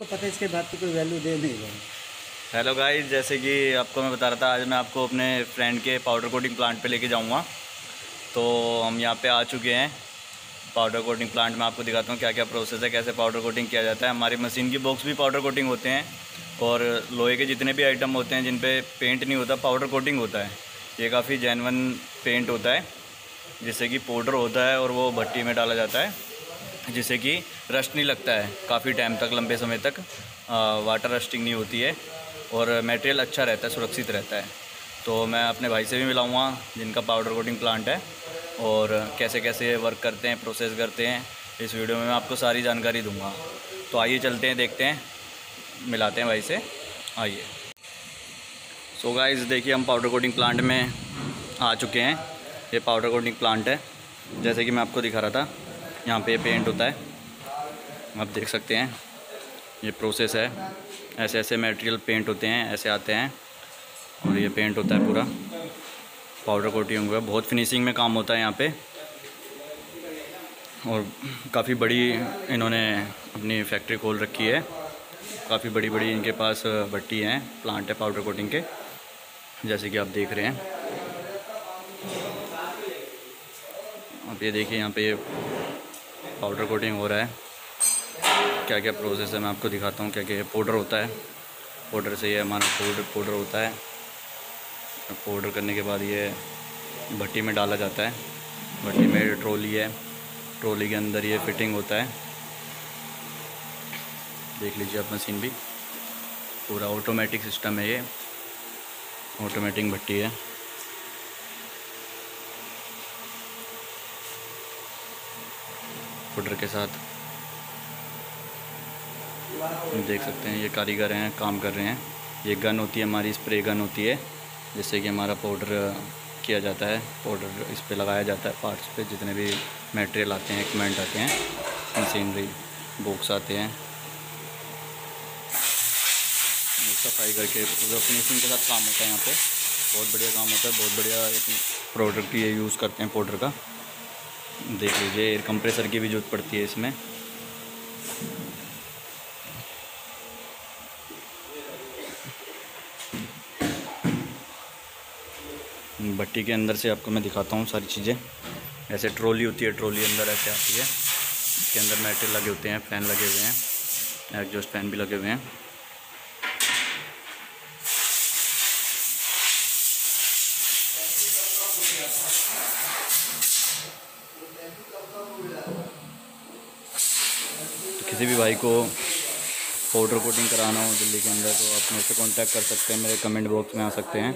तो पता है इसके बाद तो कोई वैल्यू दे नहीं रहा। हेलो गाइस जैसे कि आपको मैं बता रहा था, आज मैं आपको अपने फ्रेंड के पाउडर कोटिंग प्लांट पे लेके जाऊँगा। तो हम यहाँ पे आ चुके हैं। पाउडर कोटिंग प्लांट में आपको दिखाता हूँ क्या क्या प्रोसेस है, कैसे पाउडर कोटिंग किया जाता है। हमारी मशीन की बॉक्स भी पाउडर कोटिंग होते हैं और लोहे के जितने भी आइटम होते हैं जिन पे पेंट नहीं होता पाउडर कोटिंग होता है। ये काफ़ी जैनवन पेंट होता है, जिससे कि पाउडर होता है और वो भट्टी में डाला जाता है, जिससे कि रस्ट नहीं लगता है, काफ़ी टाइम तक, लंबे समय तक वाटर रस्टिंग नहीं होती है और मटेरियल अच्छा रहता है, सुरक्षित रहता है। तो मैं अपने भाई से भी मिलाऊँगा, जिनका पाउडर कोटिंग प्लांट है और कैसे कैसे वर्क करते हैं प्रोसेस करते हैं, इस वीडियो में मैं आपको सारी जानकारी दूँगा। तो आइए चलते हैं, देखते हैं, मिलाते हैं भाई से, आइए। सो गाइस देखिए, हम पाउडर कोटिंग प्लांट में आ चुके हैं। ये पाउडर कोटिंग प्लांट है, जैसे कि मैं आपको दिखा रहा था, यहाँ पे पेंट होता है। आप देख सकते हैं। ये प्रोसेस है। ऐसे ऐसे मटेरियल पेंट होते हैं, ऐसे आते हैं। और ये पेंट होता है पूरा। पाउडर कोटिंग हुआ। बहुत फिनिशिंग में काम होता है यहाँ पे। और काफ़ी बड़ी इन्होंने अपनी फैक्ट्री खोल रखी है। काफ़ी बड़ी बड़ी इनके पास भट्टी हैं। प्लांट है पाउडर कोटिंग के। जैसे कि आप देख रहे हैं। आप ये देखिए, यहाँ पे पाउडर कोटिंग हो रहा है। क्या क्या प्रोसेस है, मैं आपको दिखाता हूँ क्या क्या पाउडर होता है। पाउडर से ये हमारा पाउडर पाउडर होता है। पाउडर करने के बाद ये भट्टी में डाला जाता है। भट्टी में ट्रॉली है। ट्रॉली के अंदर ये फिटिंग होता है। देख लीजिए आप मशीन भी। पूरा ऑटोमेटिक सिस्टम है ये। ऑटोमेटिक भट्टी है। पाउडर के साथ देख सकते हैं, ये कारीगर हैं, काम कर रहे हैं। ये गन होती है हमारी, स्प्रे गन होती है, जिससे कि हमारा पाउडर किया जाता है पाउडर इस पर लगाया जाता है पार्ट्स पे जितने भी मटेरियल आते हैं इक्विपमेंट आते हैं मशीनरी बॉक्स आते हैं। सफ़ाई करके पूरा फिनिशिंग के साथ काम होता है यहाँ पे। बहुत बढ़िया काम होता है, बहुत बढ़िया एक प्रोडक्ट ये यूज़ करते हैं पाउडर का। देख लीजिए एयर कंप्रेसर की भी ज़रूरत पड़ती है इसमें। भट्टी के अंदर से आपको मैं दिखाता हूँ सारी चीज़ें। ऐसे ट्रॉली होती है, ट्रॉली अंदर ऐसे आती है। इसके अंदर मेटल लगे होते हैं, फ़ैन लगे हुए हैं, एग्जॉस्ट फ़ैन भी लगे हुए हैं। तो किसी भी भाई को पाउडर कोटिंग कराना हो दिल्ली के अंदर तो आप मेरे से कांटेक्ट कर सकते हैं, मेरे कमेंट बॉक्स में आ सकते हैं।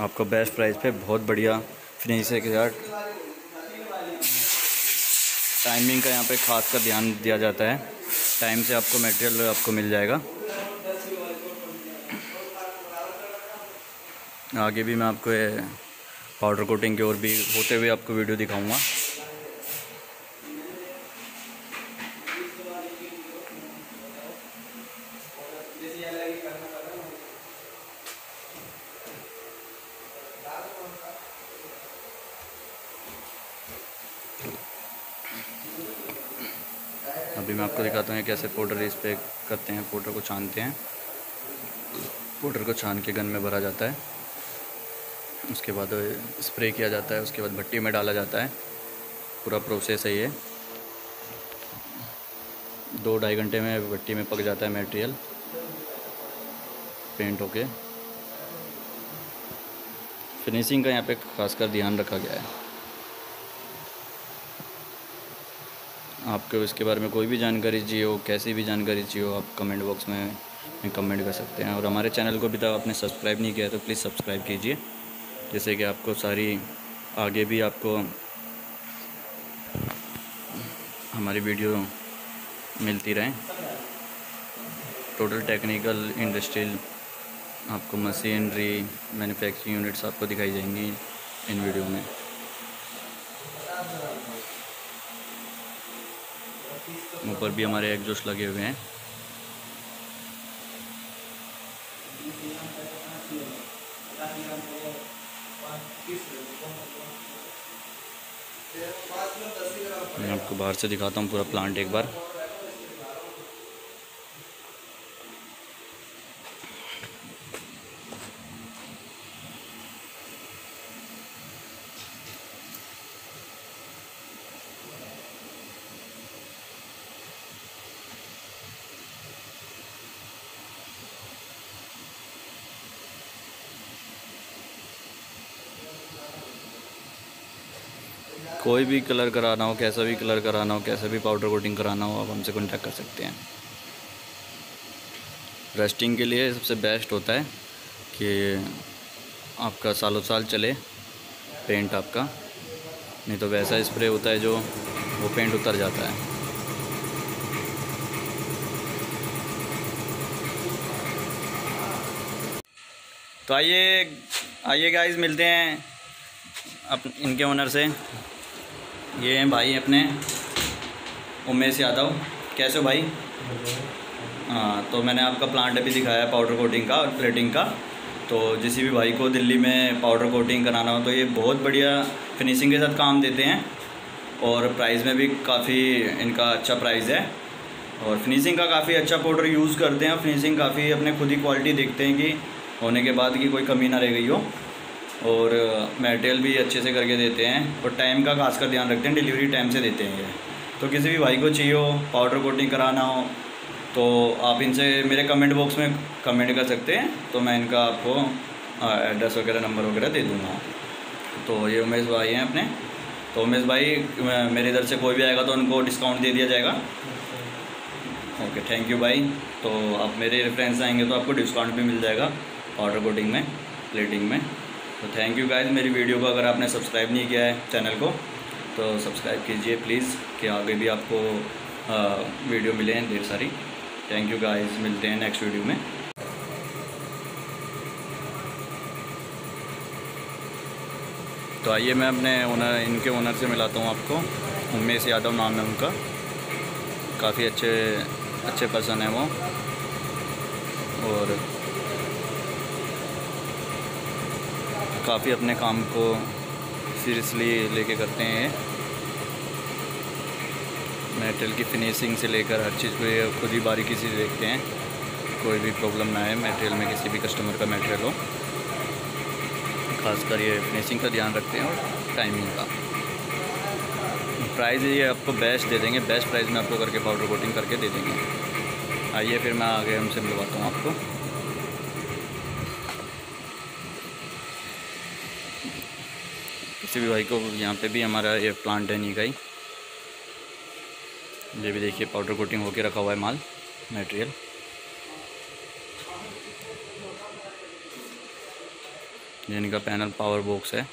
आपको बेस्ट प्राइस पे बहुत बढ़िया फिनिशर के साथ। टाइमिंग का यहाँ पे खास का ध्यान दिया जाता है। टाइम से आपको मटेरियल आपको मिल जाएगा। आगे भी मैं आपको पाउडर कोटिंग की और भी होते हुए आपको वीडियो दिखाऊँगा। अभी मैं आपको दिखाता हूँ कैसे पाउडर इस पर करते हैं। पाउडर को छानते हैं। पाउडर को छान के गन में भरा जाता है। उसके बाद स्प्रे किया जाता है। उसके बाद भट्टी में डाला जाता है। पूरा प्रोसेस है ये। दो ढाई घंटे में भट्टी में पक जाता है मटेरियल पेंट होके। फिनिशिंग का यहाँ पे खासकर ध्यान रखा गया है। आपको इसके बारे में कोई भी जानकारी चाहिए हो, कैसी भी जानकारी चाहिए हो, आप कमेंट बॉक्स में कमेंट कर सकते हैं। और हमारे चैनल को भी तो आपने सब्सक्राइब नहीं किया है तो प्लीज़ सब्सक्राइब कीजिए। जैसे कि आपको सारी, आगे भी आपको हमारी वीडियो मिलती रहें। टोटल टेक्निकल इंडस्ट्रियल आपको मशीनरी मैन्युफैक्चरिंग यूनिट्स आपको दिखाई जाएँगी इन वीडियो में। ऊपर भी हमारे एग्जॉस्ट लगे हुए हैं। मैं आपको बाहर से दिखाता हूँ पूरा प्लांट एक बार। कोई भी कलर कराना हो, कैसा भी कलर कराना हो, कैसा भी पाउडर कोटिंग कराना हो, आप हमसे कॉन्टैक्ट कर सकते हैं। रेस्टिंग के लिए सबसे बेस्ट होता है कि आपका सालों साल चले पेंट आपका। नहीं तो वैसा स्प्रे होता है जो वो पेंट उतर जाता है। तो आइए आइए गाइस मिलते हैं अप, इनके ओनर से। ये हैं भाई अपने। उमेश यादव। कैसे हो भाई? हाँ तो मैंने आपका प्लांट अभी दिखाया है पाउडर कोटिंग का और प्लेटिंग का। तो जिस भी भाई को दिल्ली में पाउडर कोटिंग कराना हो तो ये बहुत बढ़िया फिनिशिंग के साथ काम देते हैं। और प्राइस में भी काफ़ी इनका अच्छा प्राइस है। और फिनिशिंग का काफ़ी अच्छा पाउडर यूज़ करते हैं। और फिनिशिंग काफ़ी अपने खुद ही क्वालिटी देखते हैं कि होने के बाद की कोई कमी ना रह गई हो। और मेटेरियल भी अच्छे से करके देते हैं और टाइम का खास कर ध्यान रखते हैं डिलीवरी टाइम से देते हैं ये। तो किसी भी भाई को चाहिए हो पाउडर कोटिंग कराना हो तो आप इनसे मेरे कमेंट बॉक्स में कमेंट कर सकते हैं तो मैं इनका आपको एड्रेस वगैरह नंबर वगैरह दे दूँगा। तो ये उमेश भाई हैं अपने। तो उमेश भाई मेरे इधर से कोई भी आएगा तो उनको डिस्काउंट दे दिया जाएगा। ओके थैंक यू भाई। तो आप मेरे रेफरेंस आएँगे तो आपको डिस्काउंट भी मिल जाएगा पाउडर कोटिंग में प्लेटिंग में। तो थैंक यू गाइज़ मेरी वीडियो को अगर आपने सब्सक्राइब नहीं किया है चैनल को तो सब्सक्राइब कीजिए प्लीज़ कि आगे भी आपको आ, वीडियो मिले हैं ढेर सारी। थैंक यू गाइज़ मिलते हैं नेक्स्ट वीडियो में। तो आइए मैं अपने ओनर इनके ओनर से मिलाता हूँ आपको। उमेश यादव नाम है उनका। काफ़ी अच्छे अच्छे पर्सन है वो। और काफ़ी अपने काम को सीरियसली लेके करते हैं। मेटल की फिनिशिंग से लेकर हर चीज़ को ये खुद ही बारीकी से देखते हैं। कोई भी प्रॉब्लम ना आए मटेरियल में किसी भी कस्टमर का मटेरियल हो। खासकर ये फिनिशिंग का ध्यान रखते हैं और टाइमिंग का। प्राइस ये आपको बेस्ट दे देंगे। बेस्ट प्राइस में आपको करके पाउडर कोटिंग करके दे देंगे। आइए फिर मैं आगे हमसे मिलवाता हूँ आपको। किसी भी भाई को यहाँ पे भी हमारा ये प्लांट है ही ये भी देखिए पाउडर कोटिंग होके रखा हुआ है माल मटेरियल जिनका पैनल पावर बॉक्स है।